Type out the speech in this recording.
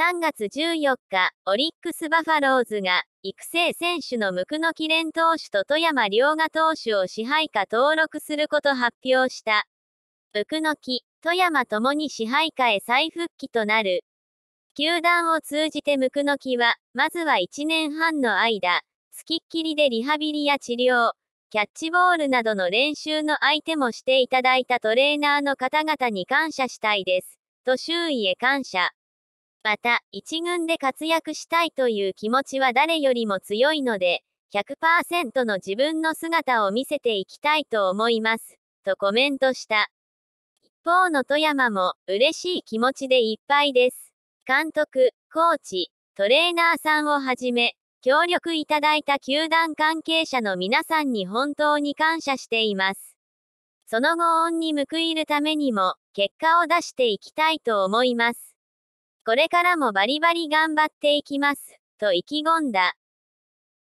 3月14日、オリックス・バファローズが、育成選手のムクノキレン投手と富山良賀投手を支配下登録すること発表した。ムクノキ、富山ともに支配下へ再復帰となる。球団を通じてムクノキは、まずは1年半の間、つきっきりでリハビリや治療、キャッチボールなどの練習の相手もしていただいたトレーナーの方々に感謝したいです。と周囲へ感謝。また、一軍で活躍したいという気持ちは誰よりも強いので、100%の自分の姿を見せていきたいと思います。とコメントした。一方の富山も、嬉しい気持ちでいっぱいです。監督、コーチ、トレーナーさんをはじめ、協力いただいた球団関係者の皆さんに本当に感謝しています。そのご恩に報いるためにも、結果を出していきたいと思います。これからもバリバリ頑張っていきます、と意気込んだ。